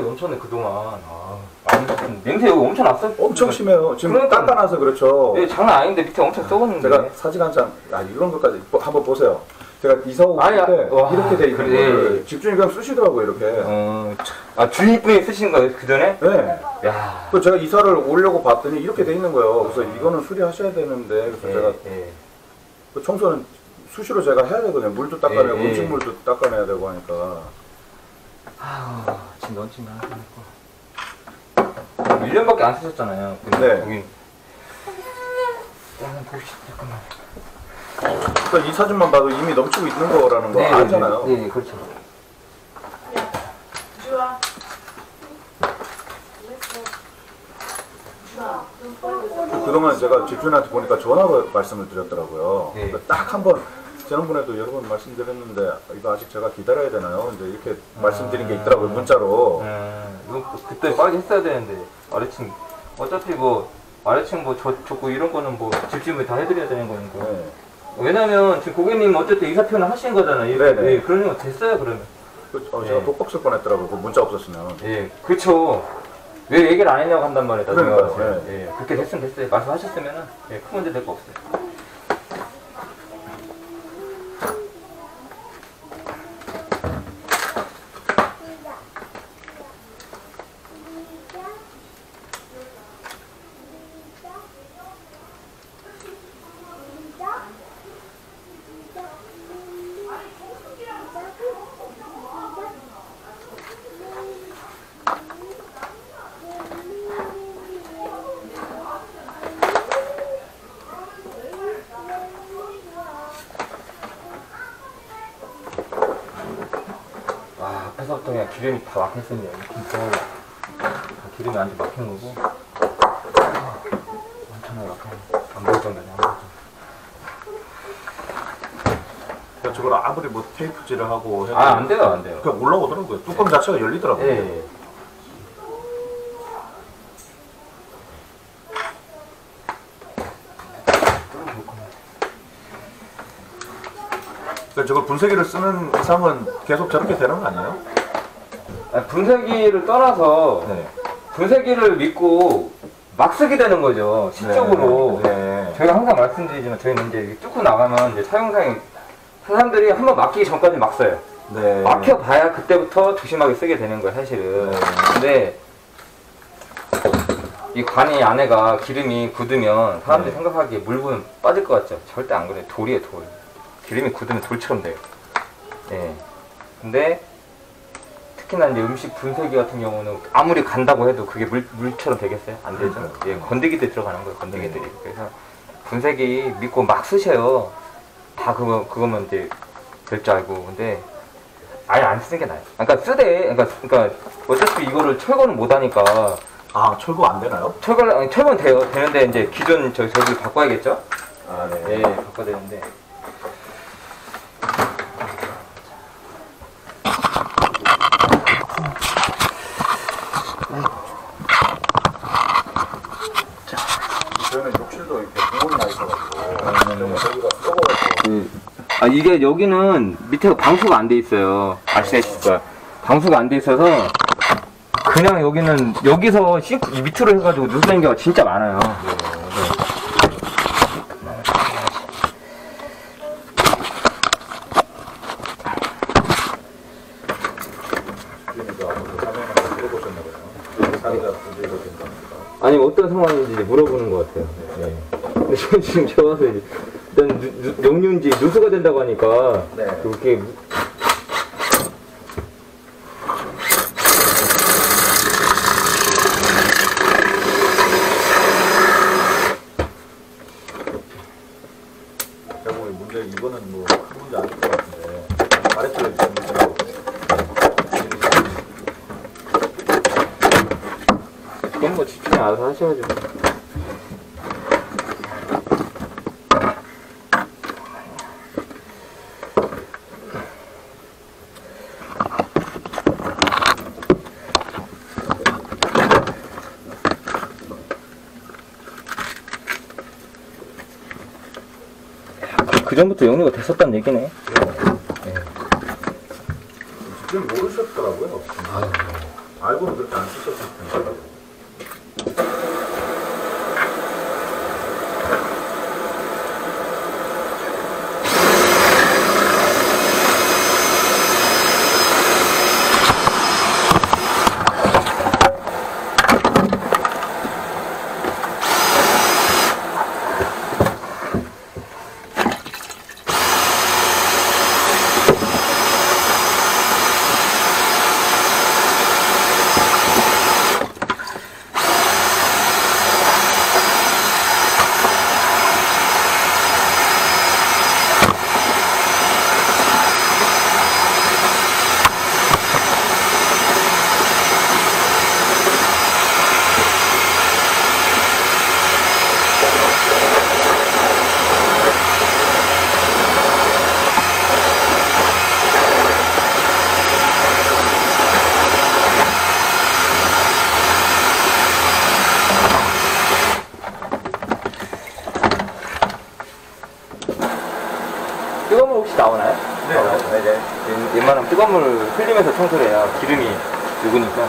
엄청나게 넘쳤네 그동안. 아, 안 좋던 냄새 여기 엄청 났어. 엄청 심해요. 지금 그러니까. 닦아놔서 그렇죠. 예, 장난 아닌데 밑에 엄청 썩었는데. 제가 사진 한 장, 아, 이런 것까지 보- 한번 보세요. 제가 이사 오고 아니, 아, 때 와, 이렇게 돼 있는 그래. 거를 집주인이 그냥 쓰시더라고요, 이렇게. 어, 참. 아 주인분이 쓰신 거예요 그 전에? 네. 야. 그 제가 이사를 오려고 봤더니 이렇게 돼 있는 거예요. 그래서 이거는 수리하셔야 되는데, 그래서 예, 제가 예. 그 청소는 수시로 제가 해야 되거든요. 물도 닦아내고 예, 예. 음식물도 닦아내야 되고 하니까. 아우 나 하고 1년밖에 안 쓰셨잖아요. 근데 네. 거긴 한번 봅시다 잠깐만. 그러니까 이 사진만 봐도 이미 넘치고 있는 거라는 거 알잖아요. 네, 네, 그렇죠. 주아. 그동안 제가 집주인한테 보니까 전화로 말씀을 드렸더라고요. 네. 그러니까 딱한 번, 지난번에도 여러 번 말씀드렸는데, 이거 아직 제가 기다려야 되나요? 이제 이렇게 말씀드린 게 있더라고요, 문자로. 음, 이거 그때 빨리 했어야 되는데 아래층 어차피 뭐 아래층 뭐 저, 줬고 이런 거는 뭐 집주인이 다 해드려야 되는 거니까. 네. 왜냐면 지금 고객님 어쨌든 이사 표현을 하신 거잖아요. 네네. 예, 그러면 됐어요 그러면. 그, 어, 제가 네. 독박 쓸 뻔했더라고요, 그 문자 없었으면. 예, 그렇죠. 왜 얘기를 안 했냐고 한단 말이에요. 그러니까요, 와서. 예, 그렇게 됐으면 됐어요. 말씀하셨으면은 예, 큰 문제 될 거 없어요. 와, 앞에서부터 그냥 기름이 다 막혔습니다. 진짜 다 기름이 완전 막힌 거고. 아, 엄청나게 막힌 거. 안 보일 정도네. 안 보일 정도. 그러니까 저걸 아무리 뭐 테이프질을 하고 해도. 아, 안 돼요, 안 돼요. 그냥 올라오더라고요. 뚜껑 자체가 열리더라고요. 예, 예. 그러니까 저걸 분쇄기를 쓰는 이상은 계속 저렇게 되는 거 아니에요? 아, 분쇄기를 떠나서 네. 분쇄기를 믿고 막 쓰게 되는 거죠. 시적으로. 네. 저희가 항상 말씀드리지만 저희는 이제 뚫고 나가면 이제 사용상이 사람들이 한번 막히기 전까지 막 써요. 네. 막혀봐야 그때부터 조심하게 쓰게 되는 거예요, 사실은. 네. 근데 이 관이 안에가 기름이 굳으면 사람들이 네. 생각하기에 물분 빠질 것 같죠? 절대 안 그래요. 돌이에요, 돌. 기름이 굳으면 돌처럼 돼요. 예. 근데 특히나 이제 음식 분쇄기 같은 경우는 아무리 간다고 해도 그게 물, 물처럼 되겠어요? 안 되죠? 그러니까요. 예, 건더기들 들어가는 거예요, 건더기들이. 네. 그래서 분쇄기 믿고 막 쓰셔요. 다 그거, 그거면 이제 될 줄 알고. 근데 아예 안 쓰는 게 나아요. 그러니까 쓰되, 그러니까, 그러니까 어차피 이거를 철거는 못 하니까 아, 철거 안 되나요? 철거를, 아니, 철거는 돼요. 되는데 이제 기존 저, 저기 바꿔야겠죠? 아, 예, 바꿔야 되는데. 저희는 욕실도 이렇게 구멍이 나 있어가지고. 좀 저기가 썩어가지고. 아 이게 여기는 밑에가 방수가 안 돼 있어요. 아시다시피 방수가 안 돼 있어서 그냥 여기는 여기서 싱크 이 밑으로 해가지고 누수된 경우가 진짜 많아요. 아니 어떤 상황인지 물어보는 것 같아요. 네. 근데 저 지금 저 와서 이제 역류인지 누수가 된다고 하니까 네. 그렇게 무- 제가 보기 문제 이거는 뭐큰 문제 아닐 것 같은데 아래쪽에 있는 문제라고. 그건 뭐 집중이 알아서 하셔야죠. 그 전부터 역류가 됐었다는 얘기네. 지금 모르셨더라고요. 알고는 그렇게 안 쓰셨을 텐데. 혹시 나오나요? 네, 어. 네, 네. 웬- 웬만하면 뜨거운 물 흘리면서 청소를 해야 기름이 녹으니까.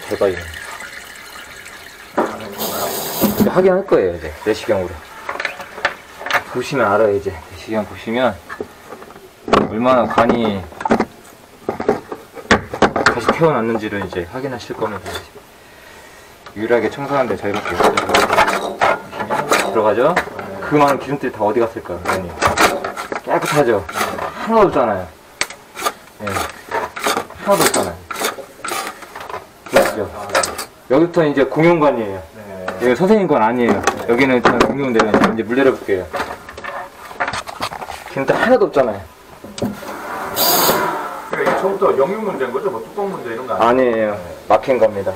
가까이. 이제 확인할 거예요, 이제. 내시경으로. 보시면 알아요, 이제. 내시경 보시면. 얼마나 관이 다시 태어났는지를 이제 확인하실 겁니다. 유일하게 청소하는데 저희밖에 없어요. 들어가죠? 그 많은 기름들이 다 어디 갔을까요, 의원님? 깨끗하죠? 하나도 없잖아요. 예. 하나도 없잖아요. 보시죠? 여기부터 이제 공용관이에요. 네. 여기 선생님 건 아니에요. 여기는 저 공용되면 이제 물 내려볼게요. 기름들 하나도 없잖아요. 그러니까 처음부터 영유 문제인 거죠? 뭐 뚜껑 문제 이런 거 아니에요? 아니에요. 막힌 겁니다.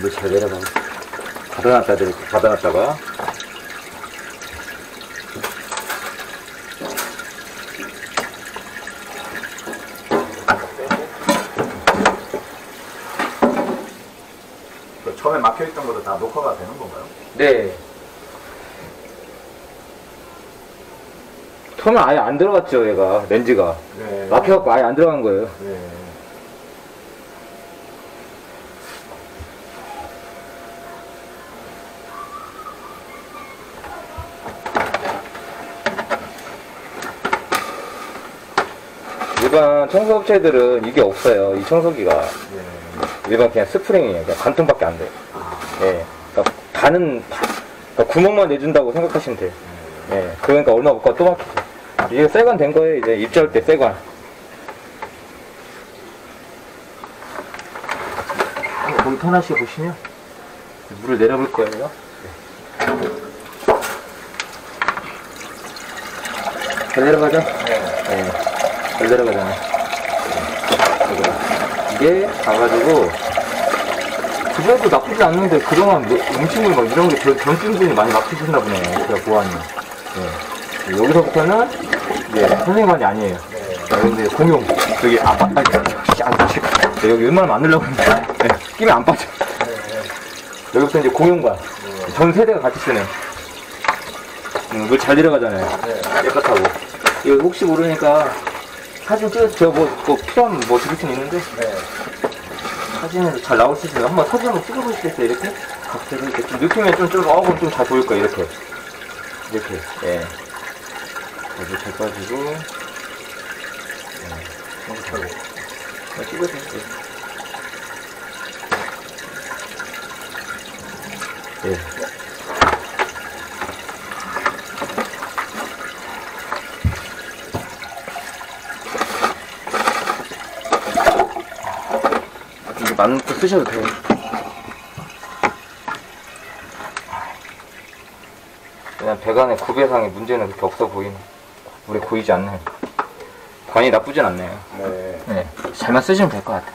물 잘 내려가. 드릴게요. 가다놨다가. 그 처음에 막혀있던 것도 다 녹화가 되는 건가요? 네. 처음에 아예 안 들어갔죠, 얘가. 렌즈가. 네. 막혀갖고 아예 안 들어간 거예요. 네. 일반 청소업체들은 이게 없어요. 이 청소기가. 네. 일반 그냥 스프링이에요. 그냥 관통밖에 안 돼요. 예. 그러니까 반은, 그러니까 구멍만 내준다고 생각하시면 돼요. 예. 그러니까 얼마 못가또 막히죠. 이게 세관 된 거예요. 이제 입주할 때 세관. 거기 터나시 보시면 물을 내려볼 거예요. 네. 잘 내려가죠? 네. 잘 내려가잖아요. 이게 가가지고 그래도 나쁘지 않는데 그동안 뭐 음식물 막 이런 게 전- 전증분이 많이 막히셨나 보네요. 제가 보아니. 네. 여기서부터는 이제 선생님관이 아니에요. 자, 근데 공용 여기 아빠 아니 씨, 안 빠져. 네, 여기 웬만하면 안 넣으려고 했는데 네, 끼면 안 빠져. 여기부터 이제 공용관 전 세대가 같이 쓰는 음, 물잘 내려가잖아요. 깨끗하고 이거 혹시 모르니까 사진 찍어서 제가 뭐, 뭐뭐 드릴 수는 있는데 네. 사진을 잘 나올 수 있어요. 한번 사진 한번 찍어보시겠어요, 이렇게? 갑자기 이렇게 좀 느낌이 좀, 좀, 어, 그럼 좀잘 보일 거예요, 이렇게. 이렇게, 예. 여기 잘 빠지고. 예. 어, 찍어주세요. 예. 거 쓰셔도 돼요. 그냥 배관의 구배상의 문제는 그렇게 없어 보이네. 물에 고이지 않네. 관이 나쁘진 않네요. 네. 네, 잘만 쓰시면 될 것 같아요.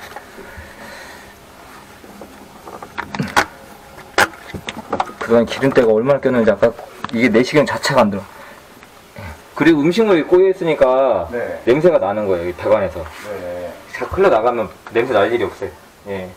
그동안 기름때가 얼마나 꼈는지 아까 이게 내시경 자체가 안 들어. 그리고 음식물이 꼬여있으니까 네. 냄새가 나는 거예요, 이 배관에서. 네. 자, 흘러 나가면 냄새 날 일이 없어요. 예.